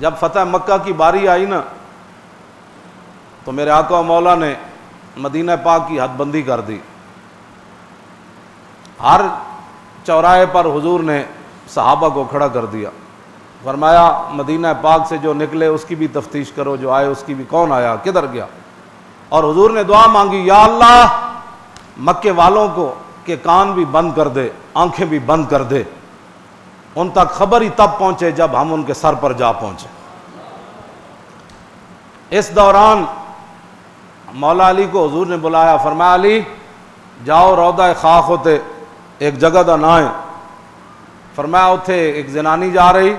جب فتح مکہ کی باری آئی نا، تو میرے آقا و مولا نے مدینہ پاک کی حد بندی کر دی۔ ہر چوراہے پر حضور نے صحابہ کو کھڑا کر دیا۔ فرمایا، مدینہ پاک سے جو نکلے، اس کی بھی تفتیش کرو، جو آئے، اس کی بھی کون آیا، کدھر گیا؟ اور حضور نے دعا مانگی، یا اللہ مکے والوں کو کہ کان بھی بند کر دے، آنکھیں بھی بند کر دے۔ ان تک خبر ہی تب پہنچے جب ہم ان کے سر پر جا پہنچے۔ اس دوران مولا علی کو حضور نے بلایا، فرمایا، علی، جاؤ رودا خاک ہوتے ایک جگہ دا نہ ہے۔ فرمایا اتھے ایک زنانی جا رہی۔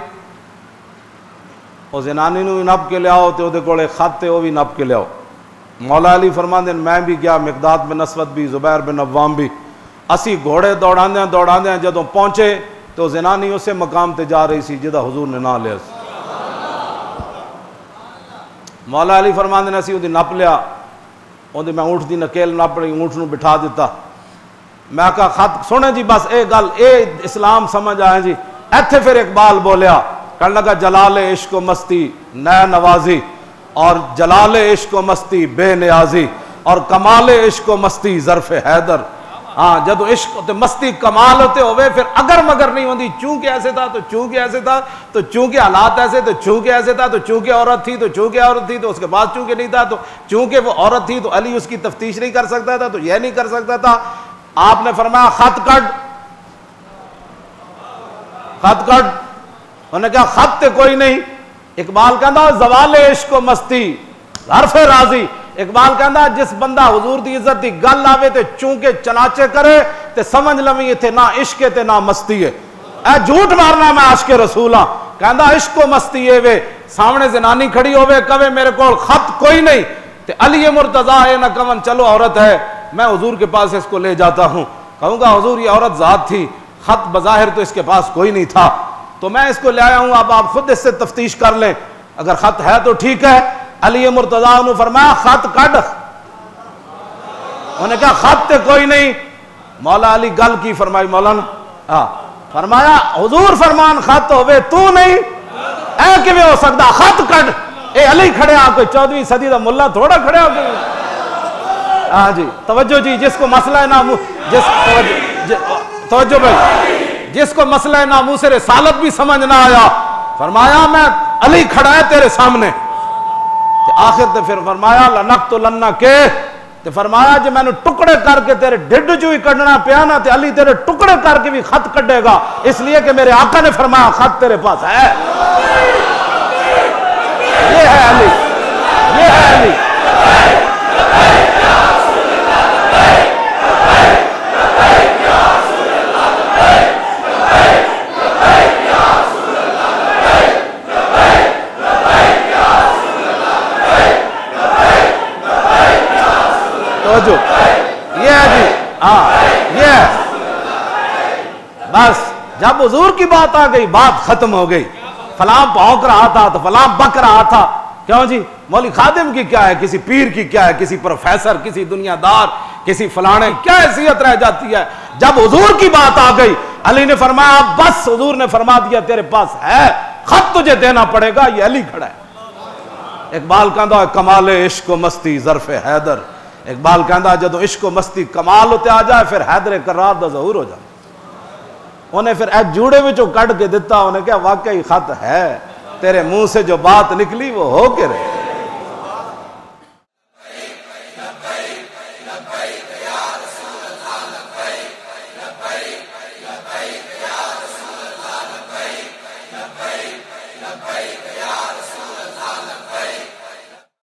وہ زنانی نو بھی نپ کے لیاؤ تے وہ کول خط تے وہ بھی نپ کے لیاؤ مولا علی فرما دین میں بھی گیا، مقداد بن اسود بھی، زبیر بن عوام بھی۔ اسی گھوڑے دوڑا دیا دوڑا دیا جدوں پہنچے تو زنانی اسے مقام تے جا رہی سی، جدہ حضور نے نہ لیا سی۔ مولا علی فرما دین اسی وہ نپ لیا۔ وہ میں اونٹ دی نکیل نپ رہی اونٹ نو بٹھا دیتا میں کہا، خط سنے جی بس اے گل، اے اسلام سمجھ آئے جی۔ ایتھے پھر اقبال بولیا کہنے لگا، جلال عشق و مستی، نئے نوازی۔ اور جلال عشق و مستی، بے نیازی۔ اور کمال عشق و مستی، ظرف حیدر۔ ہاں جدو عشق تے مستی کمال ہوتے ہوئے پھر اگر مگر نہیں ہوتی چونکہ ایسے تھا تو چونکہ ایسے تھا، تو چونکہ حالات ایسے، تو چونکہ ایسے تھا، تو چونکہ عورت تھی، تو چونکہ عورت تھی، تو اس کے بعد چونکہ نہیں تھا، تو چونکہ وہ عورت تھی، تو علی اس کی تفتیش نہیں کر سکتا تھا، تو یہ نہیں کر سکتا تھا۔ آپ نے فرمایا، خط کٹ۔ خط کٹ۔ انہوں نے کہا، خط تے کوئی نہیں۔ اقبال کہندا، زوال عشق و مستی حرف راضی۔ اقبال کہندا جس بندہ حضور دی عزت دی گل آوے تے چونکہ چناچے کرے، تے سمجھ لویں تے نہ عشق تے نہ مستی ہے۔ اے جھوٹ مارنا میں عاشق رسول ہاں۔ کہندا عشق و مستی ہے وے، سامنے زنانی کھڑی ہوے کہے میرے کول خط کوئی نہیں۔ تے علی مرتضی ہے، نہ کون چلو عورت ہے، میں حضور کے پاس اس کو لے جاتا ہوں۔ کہوں گا حضور یہ عورت ذات تھی، خط بظاہر تو اس کے پاس کوئی نہیں تھا۔ تو میں اس کو لے آیا ہوں، اب آپ خود اس سے تفتیش کر لیں۔ اگر خط ہے تو ٹھیک ہے۔ علی مرتضی نے فرمایا خط کڈ۔ انہوں نے کہا خط تے کوئی نہیں۔ مولا علی گل کی فرمائی مولانا ہاں فرمایا حضور فرمان خط ہوئے تو نہیں۔ اے کہ ہو سکتا؟ خط کڈ۔ اے علی کھڑے آ کوئی چودویں صدی دا ملا تھوڑا کھڑے آ کوئی۔ ہاں جی توجہ جی جس کو مسئلہ ہے نامو جس توجہ, توجہ بھائی جس کو مسئلہ ناموس رسالت بھی سمجھ نہ آیا فرمایا میں علی کھڑا ہے تیرے سامنے۔ آخر تے پھر فرمایا لنک تو لنہ کے تے فرمایا جی میں نے ٹکڑے کر کے تیرے ڈڈ جو ہی کڑنا پیانا تے علی تیرے ٹکڑے کر کے بھی خط کڈے گا۔ اس لیے کہ میرے آقا نے فرمایا، خط تیرے پاس ہے۔ یہ ہے علی۔ یہ ہے علی توجہ یہ ہے جی ہاں یہ ہے بس، جب حضور کی بات آ گئی، بات ختم ہو گئی۔ فلاں پونک رہا تھا تو فلاں بک رہا تھا۔ کیوں جی؟ مولی خادم کی کیا ہے؟ کسی پیر کی کیا ہے؟ کسی پروفیسر، کسی دنیا دار کسی فلانے، کیا حیثیت رہ جاتی ہے؟ جب حضور کی بات آ گئی، علی نے فرمایا، بس حضور نے فرما دیا، تیرے پاس ہے، خط تجھے دینا پڑے گا، یہ علی کھڑا ہے۔ اقبال کہندہ کمال عشق و مستی ظرف حیدر۔ اقبال کہندا جدو عشق و مستی کمال ہوتے آ جائے، پھر حیدر کرار دا ظہور ہو جائے انہیں پھر ایک جوڑے وچوں کٹ کے دیتا انہیں کہا، واقعی خط ہے، تیرے منہ سے جو بات نکلی وہ ہو کے رہے۔